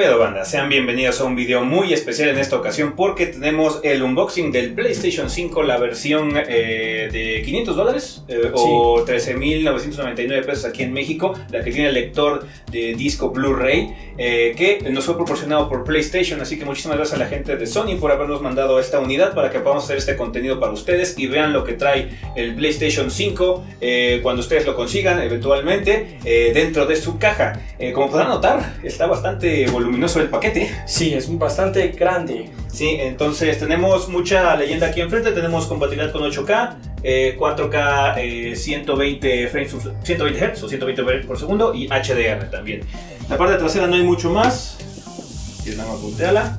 ¿Qué pedo banda? Sean bienvenidos a un video muy especial en esta ocasión porque tenemos el unboxing del PlayStation 5, la versión eh, de 500 dólares eh, o 13.999 pesos aquí en México, la que tiene el lector de disco Blu-ray, eh, que nos fue proporcionado por PlayStation, así que muchísimas gracias a la gente de Sony por habernos mandado esta unidad para que podamos hacer este contenido para ustedes y vean lo que trae el PlayStation 5 cuando ustedes lo consigan eventualmente dentro de su caja. como podrán notar, está bastante voluminoso el paquete. Sí, es bastante grande. Sí, entonces tenemos mucha leyenda aquí enfrente. Tenemos compatibilidad con 8K, 4K 120 frames, 120 Hz o 120 frames por segundo y HDR también. La parte trasera no hay mucho más. Y nada más volteala.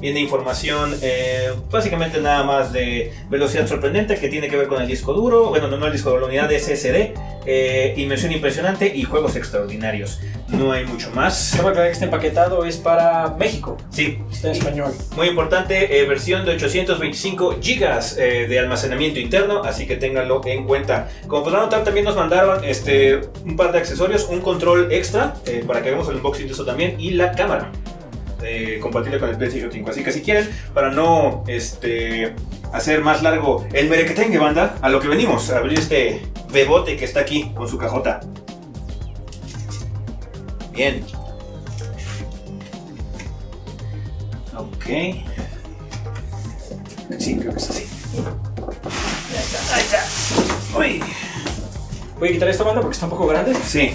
Viene información eh, básicamente nada más de velocidad sorprendente que tiene que ver con el disco duro, bueno, no, no el disco duro, la unidad de SSD, eh, inmersión impresionante y juegos extraordinarios. No hay mucho más. Cabe aclarar que este empaquetado es para México. Sí. Está en español. Muy importante, eh, versión de 825 GB de almacenamiento interno, así que ténganlo en cuenta. Como podrán notar, también nos mandaron este, un par de accesorios, un control extra, para que hagamos el unboxing de eso también, y la cámara. Eh, compatible con el PlayStation 5. Así que si quieren, para no este, hacer más largo el merequetengue banda, a lo que venimos, a abrir este bebote que está aquí con su cajota. Bien. Ok. Sí, creo que es así. Ahí está, ahí está. Uy. ¿Voy a quitar esta banda porque está un poco grande? Sí.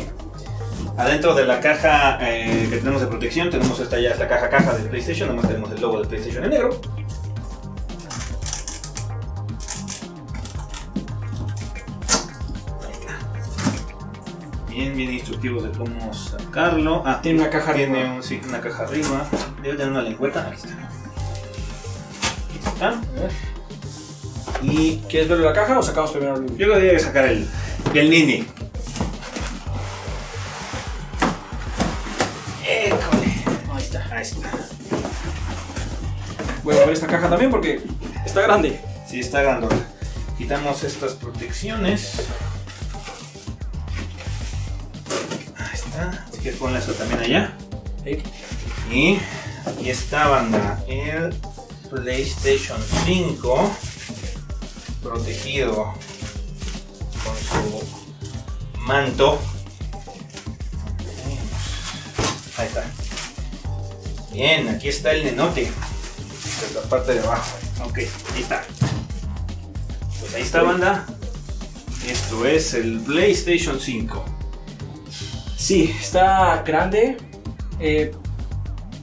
Adentro de la caja eh, que tenemos de protección, tenemos esta ya es la caja caja del PlayStation, además tenemos el logo del PlayStation en negro. Bien, bien instructivos de cómo sacarlo. Ah, tiene una caja tiene arriba. Un, sí, una caja arriba. Debe tener una lengüeta. Aquí está. Aquí está. ¿Y quieres ver la caja o sacamos primero el.? Yo creo que sacar el, el Nini. Voy a ver esta caja también porque está grande. Sí, está grande. Quitamos estas protecciones. Ahí está. Así que ponle eso también allá. Y aquí está, banda. El PlayStation 5 protegido con su manto. Ahí está. Bien, aquí está el nenote. La parte de abajo. Ok, ahí está. Pues ahí está, banda. Esto es el PlayStation 5. Sí, está grande. Eh,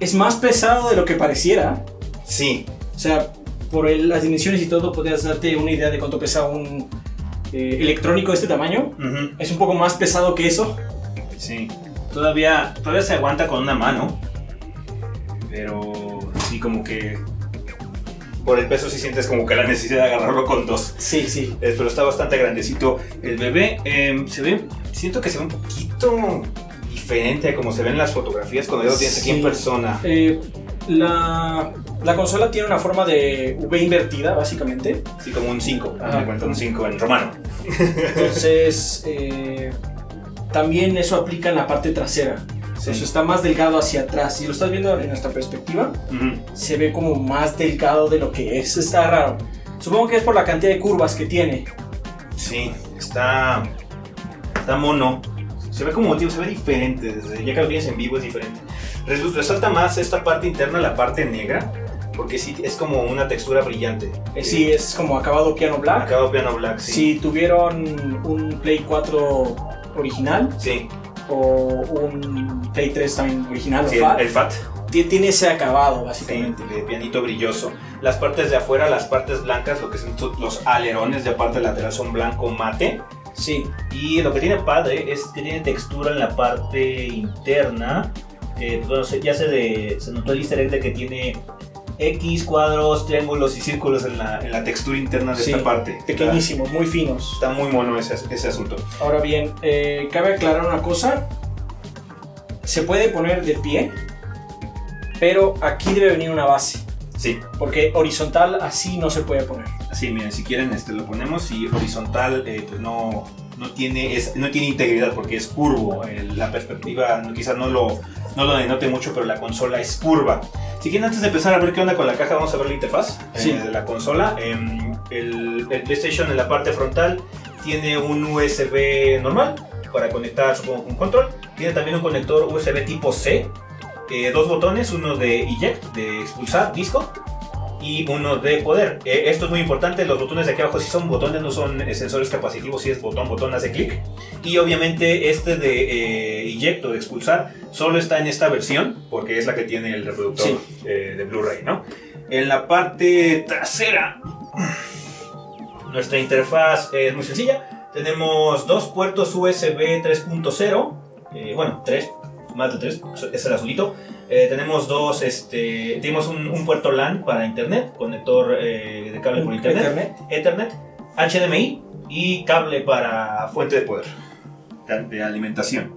es más pesado de lo que pareciera. Sí. O sea, por el, las dimensiones y todo, podrías darte una idea de cuánto pesa un eh, electrónico de este tamaño. Uh -huh. Es un poco más pesado que eso. Sí. Todavía, todavía se aguanta con una mano. Pero sí, como que por el peso sí sientes como que la necesidad de agarrarlo con dos. Sí, sí. Eh, pero está bastante grandecito. El bebé eh, se ve, siento que se ve un poquito diferente a como se ven las fotografías cuando ya lo tienes sí. aquí en persona. Eh, la, la, consola tiene una forma de V invertida, básicamente. Sí, como un 5. cuenta un 5 en romano. Entonces, eh, también eso aplica en la parte trasera. Sí. Eso está más delgado hacia atrás. Si lo estás viendo en nuestra perspectiva, uh -huh. se ve como más delgado de lo que es. Está raro. Supongo que es por la cantidad de curvas que tiene. Sí, está. Está mono. Se ve como tío, se ve diferente. Desde ya que lo tienes en vivo es diferente. Resalta más esta parte interna, la parte negra. Porque sí, es como una textura brillante. Eh, sí, es como acabado piano black. Acabado piano black, sí. Si tuvieron un Play 4 original. Sí o un Play 3 también original. Sí, el, FAT. Tiene ese acabado, básicamente. Sí, de pianito brilloso. Las partes de afuera, las partes blancas, lo que son los alerones de parte lateral son blanco mate. Sí. Y lo que tiene padre es que tiene textura en la parte interna. Eh, bueno, ya se, de, se notó el easter egg de que tiene X, cuadros, triángulos y círculos en la, en la textura interna de sí, esta parte. Pequeñísimos, muy finos. Está muy mono ese, ese asunto. Ahora bien, eh, cabe aclarar una cosa. Se puede poner de pie, pero aquí debe venir una base. Sí. Porque horizontal así no se puede poner. Así, miren, si quieren este, lo ponemos y horizontal eh, pues no, no tiene, no tiene integridad porque es curvo. la perspectiva quizás no lo, no lo denote mucho, pero la consola es curva. Si quieren, antes de empezar a ver qué onda con la caja, vamos a ver la interfaz eh, de la consola. Em, el, PlayStation en la parte frontal tiene un USB normal para conectar, supongo, un control. Tiene también un conector USB tipo C, eh, dos botones, uno de eject, de expulsar disco, y uno de poder. Eh, esto es muy importante, los botones de aquí abajo sí son botones, no son sensores capacitivos, si es botón, botón, hace clic. Y obviamente este de eh, eject o de expulsar solo está en esta versión, porque es la que tiene el reproductor eh, de Blu-ray, ¿no? En la parte trasera, nuestra interfaz es muy sencilla. Tenemos dos puertos USB 3.0, bueno, tres, más de tres, es el azulito eh, tenemos dos, este, tenemos un, puerto LAN para internet, conector eh, de cable por internet, Ethernet, HDMI y cable para fuente de poder, de alimentación.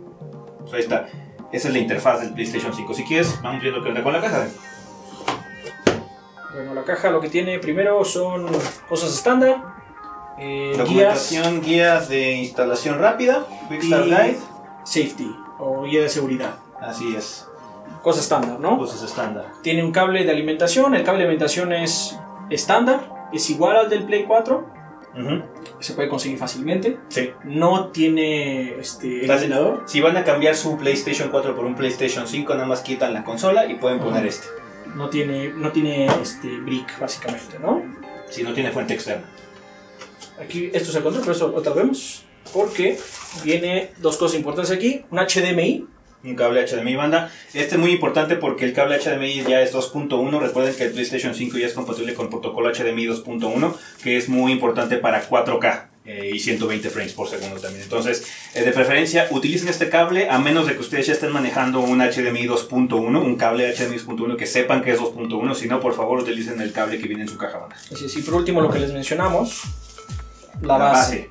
Pues ahí está. Esa es la interfaz del PlayStation 5. Si quieres, vamos viendo qué onda con la caja. Bueno, la caja lo que tiene primero son cosas estándar. Eh, Documentación, guías, de instalación rápida, Quick Start Guide. Safety o guía de seguridad. Así es cosa estándar, ¿no? Cosas estándar. Tiene un cable de alimentación, el cable de alimentación es estándar, es igual al del Play 4. Se puede conseguir fácilmente. Sí. No tiene este, el Si van a cambiar su PlayStation 4 por un PlayStation 5, nada más quitan la consola y pueden poner este. No tiene, no tiene este brick, básicamente, ¿no? Si no tiene fuente externa. Aquí, esto es el control, pero eso otra vemos. Porque viene dos cosas importantes aquí: un HDMI un cable HDMI banda. Este es muy importante porque el cable HDMI ya es 2.1. Recuerden que el PlayStation 5 ya es compatible con el protocolo HDMI 2.1, que es muy importante para 4K. Eh, y 120 frames por segundo también. Entonces, eh, de preferencia, utilicen este cable a menos de que ustedes ya estén manejando un HDMI 2.1, un cable HDMI 2.1 que sepan que es 2.1. Si no, por favor, utilicen el cable que viene en su caja banda. Así sí, por último, lo que les mencionamos, la, base.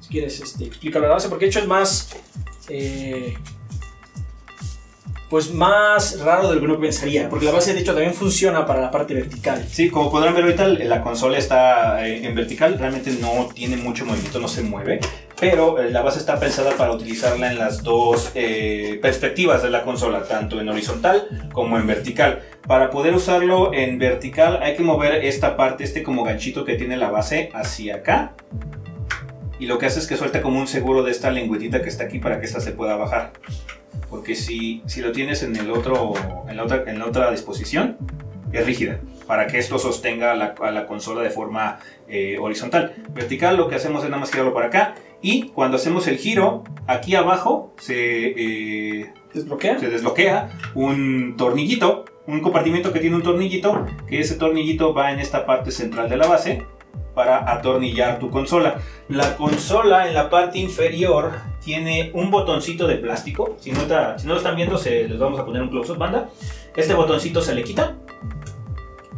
Si quieres, este, explícalo la base, porque de hecho es más. Eh, pues más raro de lo que uno pensaría, porque la base de hecho también funciona para la parte vertical. Sí, como podrán ver ahorita la consola está eh, en vertical, realmente no tiene mucho movimiento, no se mueve, pero eh, la base está pensada para utilizarla en las dos eh, perspectivas de la consola, tanto en horizontal como en vertical. Para poder usarlo en vertical hay que mover esta parte, este como ganchito que tiene la base hacia acá. Y lo que hace es que suelta como un seguro de esta lengüetita que está aquí para que esta se pueda bajar porque si, si lo tienes en, el otro, en, la otra, en la otra disposición, es rígida, para que esto sostenga a la, la consola de forma eh, horizontal. Vertical lo que hacemos es nada más girarlo para acá, y cuando hacemos el giro, aquí abajo se, eh, ¿Desbloquea? se desbloquea un tornillito, un compartimiento que tiene un tornillito, que ese tornillito va en esta parte central de la base, para atornillar tu consola. La consola en la parte inferior tiene un botoncito de plástico. Si no, si no lo están viendo, se, les vamos a poner un close-up banda. Este botoncito se le quita.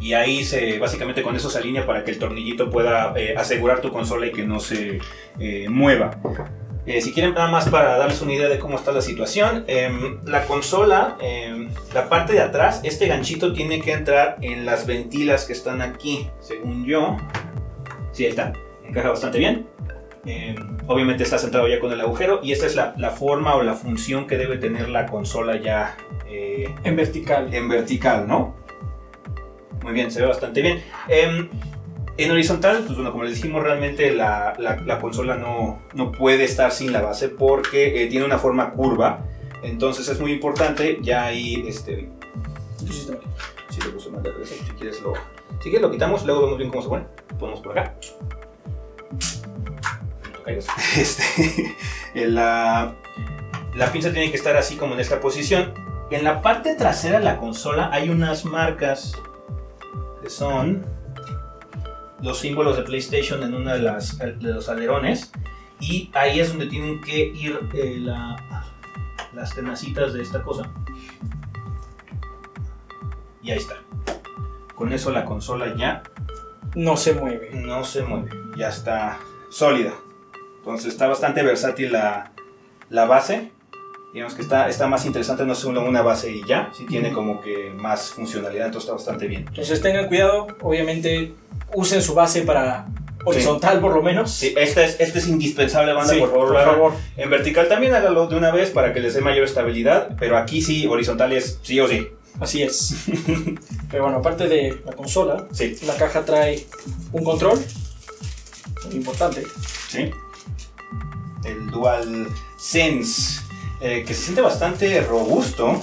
Y ahí se, básicamente con eso se alinea para que el tornillito pueda eh, asegurar tu consola y que no se eh, mueva. Eh, si quieren nada más para darles una idea de cómo está la situación, em, la consola, em, la parte de atrás, este ganchito tiene que entrar en las ventilas que están aquí, según yo. Sí, está. Encaja bastante bien. Eh, obviamente está centrado ya con el agujero y esta es la, forma o la función que debe tener la consola ya eh, en vertical. En vertical, ¿no? Muy bien, se ve bastante bien. Em, en horizontal, pues bueno, como les dijimos, realmente la, consola no, no, puede estar sin la base porque eh, tiene una forma curva. Entonces es muy importante, ya ahí, este... Si lo puso mal de si quieres lo, si quieres lo quitamos, luego vemos bien cómo se pone. Ponemos por acá. Este, la, la pinza tiene que estar así como en esta posición. En la parte trasera de la consola hay unas marcas que son los símbolos de PlayStation en uno de, las, de los alerones. Y ahí es donde tienen que ir eh, las tenacitas de esta cosa. Y ahí está. Con eso la consola ya no se mueve. No se mueve, ya está sólida. Entonces está bastante versátil la, la base. Digamos que está, está más interesante, no es solo una base y ya, sí tiene como que más funcionalidad, entonces está bastante bien. Entonces tengan cuidado, obviamente usen su base para horizontal por lo menos. Sí, este es, este es indispensable, banda, por favor. Por favor. En vertical también hágalo de una vez para que les dé mayor estabilidad, pero aquí sí, horizontal es sí o sí. Así es. pero bueno, aparte de la consola, sí. la caja trae un control, muy importante. Sí. El Dual Sense, eh, que se siente bastante robusto.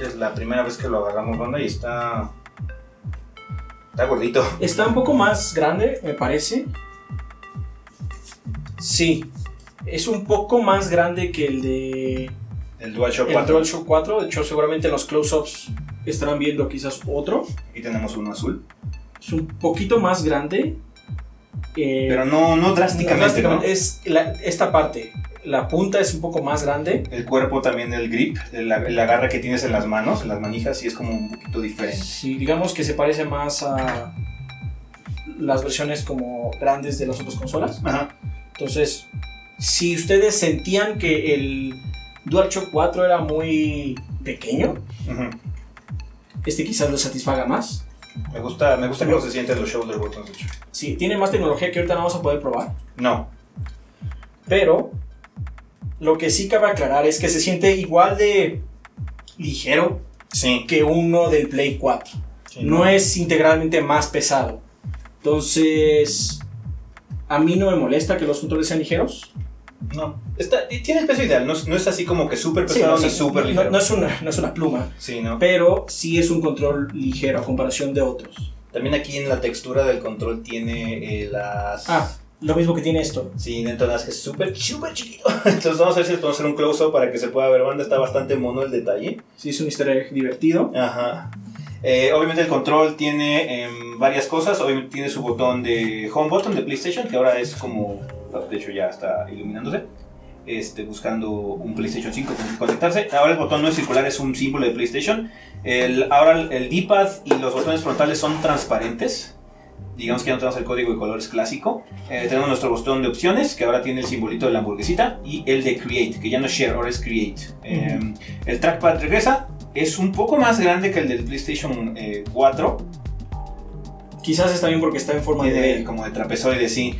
Es la primera vez que lo agarramos, banda, y está Está gordito. Está un poco más grande, me parece. Sí. Es un poco más grande que el de. El DualShock 4. El DualShock 4. De hecho, seguramente en los close-ups estarán viendo quizás otro. Aquí tenemos uno azul. Es un poquito más grande. Eh, Pero no, no drásticamente. Es esta parte la punta es un poco más grande. El cuerpo también, el grip, el, agarre que tienes en las manos, en las manijas, sí es como un poquito diferente. Sí, digamos que se parece más a las versiones como grandes de las otras consolas. Ajá. Entonces, si ustedes sentían que el DualShock 4 era muy pequeño, este quizás lo satisfaga más. Me gusta, me gusta cómo se sienten los shoulder buttons, de hecho. Sí, tiene más tecnología que ahorita no vamos a poder probar. No. Pero lo que sí cabe aclarar es que se siente igual de ligero que uno del Play 4. no. es integralmente más pesado. Entonces, a mí no me molesta que los controles sean ligeros. No. Está, tiene el peso ideal, no, es así como que súper pesado ni súper ligero. No, es una, no es una pluma. Sí, ¿no? Pero sí es un control ligero a comparación de otros. También aquí en la textura del control tiene eh, las... Ah, lo mismo que tiene esto. Sí, entonces que es súper, súper chiquito. Entonces vamos a ver si podemos hacer un close-up para que se pueda ver. Banda está bastante mono el detalle. Sí, es un easter egg divertido. Ajá. Eh, obviamente el control tiene em, varias cosas. Obviamente tiene su botón de home button de PlayStation, que ahora es como, de hecho ya está iluminándose. Este, buscando un PlayStation 5 con conectarse. Ahora el botón no es circular, es un símbolo de PlayStation. El, ahora el D-pad y los botones frontales son transparentes digamos que ya no tenemos el código de colores clásico. Eh, tenemos nuestro botón de opciones, que ahora tiene el simbolito de la hamburguesita, y el de Create, que ya no es Share, ahora es Create. Eh, el trackpad regresa, es un poco más grande que el del PlayStation 4. Eh, Quizás está bien porque está en forma de... Como de trapezoide, sí.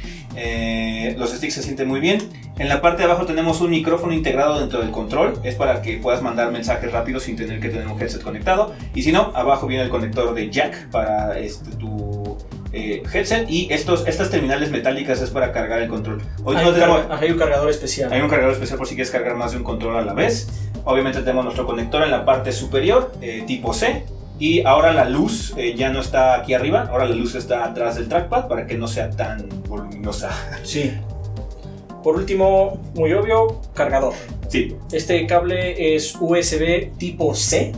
los sticks se sienten muy bien. En la parte de abajo tenemos un micrófono integrado dentro del control. Es para que puedas mandar mensajes rápidos sin tener que tener un headset conectado. Y si no, abajo viene el conector de jack para este, tu eh, headset y estos, estas terminales metálicas es para cargar el control. Hoy hay, un hay un cargador especial. Hay un cargador especial por si quieres cargar más de un control a la vez. Obviamente tenemos nuestro conector en la parte superior, eh, tipo C. Y ahora la luz eh, ya no está aquí arriba, ahora la luz está atrás del trackpad para que no sea tan voluminosa. Sí. Por último, muy obvio, cargador. Sí. Este cable es USB tipo C.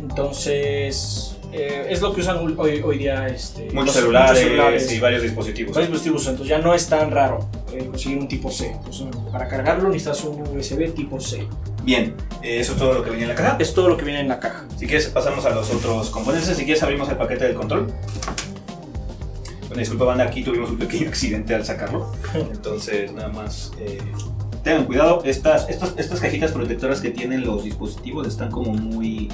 Entonces, eh, es lo que usan hoy, hoy día este, muchos, celulares, y varios dispositivos. Varios dispositivos, entonces ya no es tan raro eh, conseguir un tipo C. Entonces, para cargarlo necesitas un USB tipo C. Bien, eh, eso es todo lo que viene en la caja. Es todo lo que viene en la caja. Si quieres, pasamos a los otros componentes. Si quieres, abrimos el paquete del control. Bueno, disculpa, banda, aquí tuvimos un pequeño accidente al sacarlo. Entonces, nada más. tengan cuidado, estas, estas, estas cajitas protectoras que tienen los dispositivos están como muy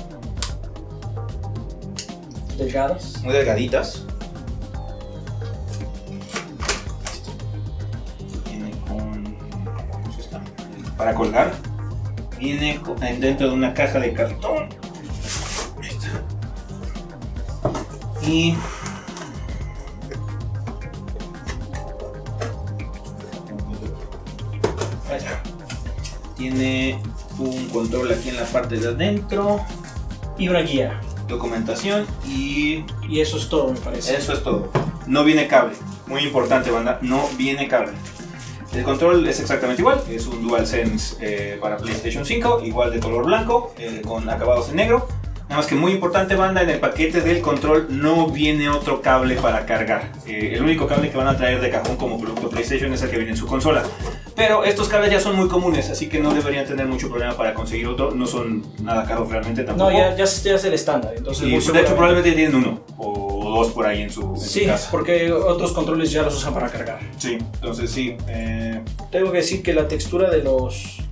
Delgadas. Muy delgaditas. Viene con. Para colgar. Viene dentro de una caja de cartón. Y. Tiene un control aquí en la parte de adentro. Y una guía documentación y... Y eso es todo, me parece. Eso es todo. No viene cable. Muy importante, banda. No viene cable. El control es exactamente igual, es un DualSense eh, para PlayStation 5, igual de color blanco, eh, con acabados en negro. Nada más que muy importante, banda, en el paquete del control no viene otro cable para cargar. Eh, el único cable que van a traer de cajón como producto PlayStation es el que viene en su consola. Pero estos cables ya son muy comunes, así que no deberían tener mucho problema para conseguir otro. No son nada caros realmente tampoco. No, ya, ya, es el estándar. Entonces, de hecho, probablemente tienen uno o dos por ahí en su, sí, porque otros controles ya los usan para cargar. Sí, entonces sí. Eh, Tengo que decir que la textura de los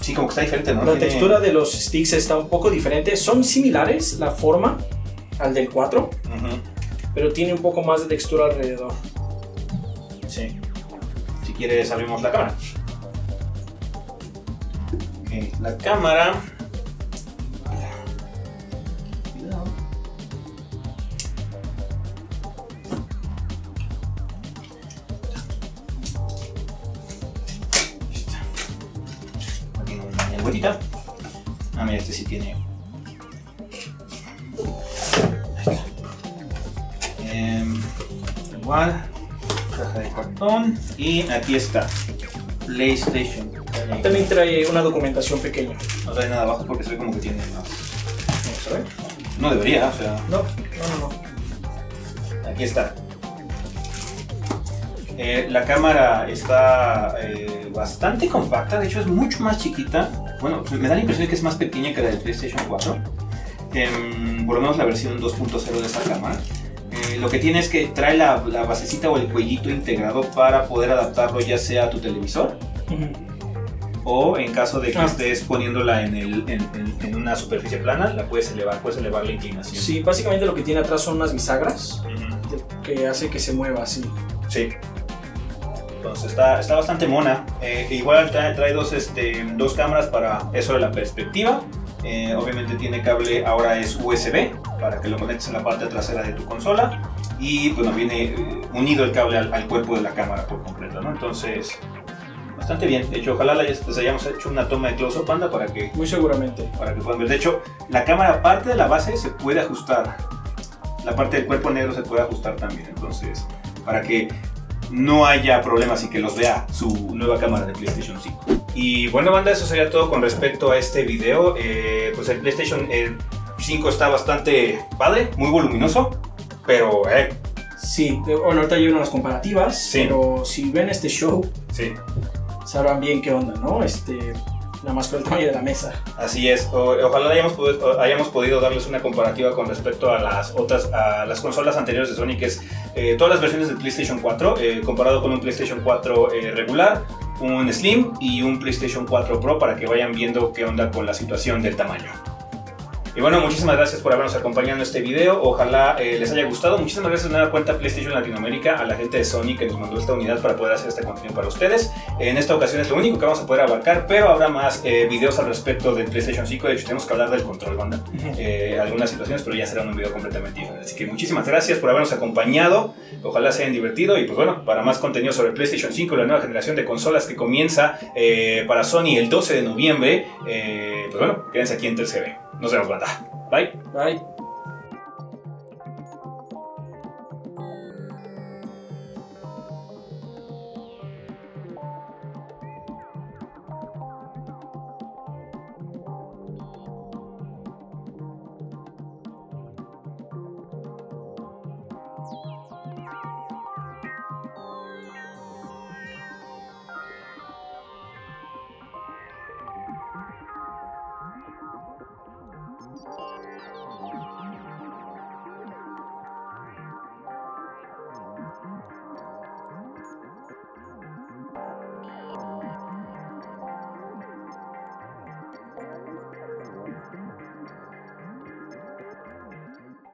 Sí, como que está diferente, ¿no? La textura de los sticks está un poco diferente. Son similares la forma al del 4, pero tiene un poco más de textura alrededor. Quieres abrimos la cámara. la cámara Ah, mira, este sí tiene. Em, igual, caja de Y aquí está. PlayStation. También trae una documentación pequeña. No trae nada abajo porque se ve como que tiene más. No debería, o sea. No, no, no. Aquí está. Eh, la cámara está eh, bastante compacta, de hecho es mucho más chiquita. Bueno, me da la impresión de que es más pequeña que la del PlayStation 4. Em, por lo menos la versión 2.0 de esta cámara. Lo que tiene es que trae la, basecita o el cuellito integrado para poder adaptarlo ya sea a tu televisor o en caso de que ah. estés poniéndola en, en, una superficie plana, la puedes elevar, puedes elevar la inclinación. Sí, básicamente lo que tiene atrás son unas bisagras que hace que se mueva así. Sí. Entonces está, está bastante mona. Eh, igual trae, dos, este, dos cámaras para eso de la perspectiva. Eh, obviamente tiene cable, ahora es USB, para que lo conectes en la parte trasera de tu consola. Y bueno, viene eh, unido el cable al, cuerpo de la cámara por completo, ¿no? Entonces, bastante bien. De hecho, ojalá les, hayamos hecho una toma de close-up panda para que... Muy seguramente. Para que puedan ver. De hecho, la cámara, parte de la base, se puede ajustar. La parte del cuerpo negro se puede ajustar también. Entonces, para que no haya problemas y que los vea su nueva cámara de PlayStation 5. Y bueno, banda, eso sería todo con respecto a este video. Eh, pues el PlayStation 5 está bastante padre, muy voluminoso, pero eh. Sí, bueno, ahorita hay unas comparativas, pero si ven este show, sí. sabrán bien qué onda, ¿no? Este, nada más con el tamaño de la mesa. Así es, ojalá hayamos podido, hayamos podido darles una comparativa con respecto a las otras, a las consolas anteriores de Sony, que es eh, todas las versiones del PlayStation 4, eh, comparado con un PlayStation 4 eh, regular, un Slim y un PlayStation 4 Pro para que vayan viendo qué onda con la situación del tamaño. Y bueno, muchísimas gracias por habernos acompañado en este video. Ojalá eh, les haya gustado. Muchísimas gracias de nueva cuenta PlayStation Latinoamérica, a la gente de Sony que nos mandó esta unidad para poder hacer este contenido para ustedes. En esta ocasión es lo único que vamos a poder abarcar, pero habrá más eh, videos al respecto del PlayStation 5. De hecho, tenemos que hablar del control banda. Eh, algunas situaciones, pero ya será un video completamente diferente. Así que muchísimas gracias por habernos acompañado. Ojalá se hayan divertido. Y pues bueno, para más contenido sobre PlayStation 5 y la nueva generación de consolas que comienza para Sony el 12 de noviembre, pues bueno, quédense aquí en 3GB. 臨みます、また。バイ。バイ。